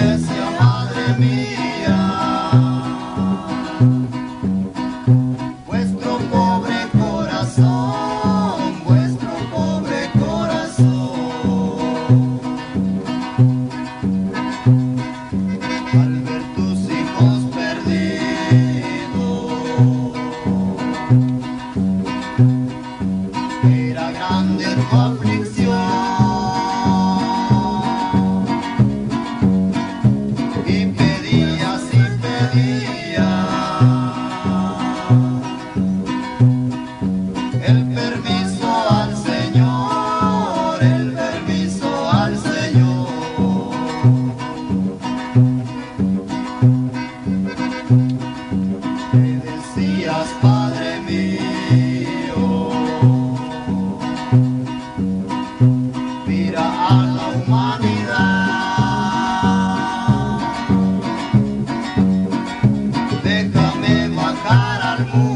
me madre mía. Amen.